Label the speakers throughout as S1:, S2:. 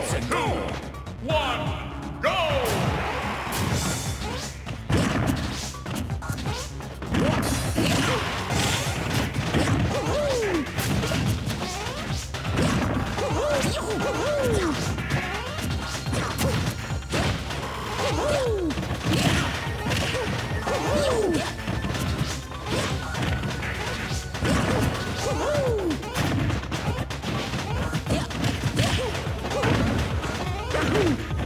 S1: Two, one.
S2: Ooh!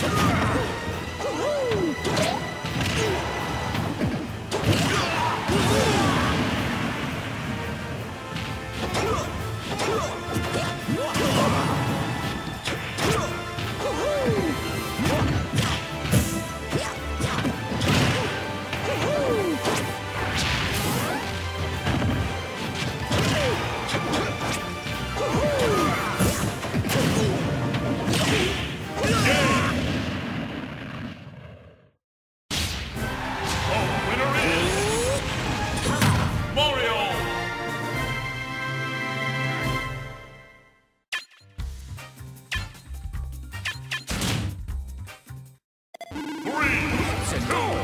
S2: Come on!
S1: No.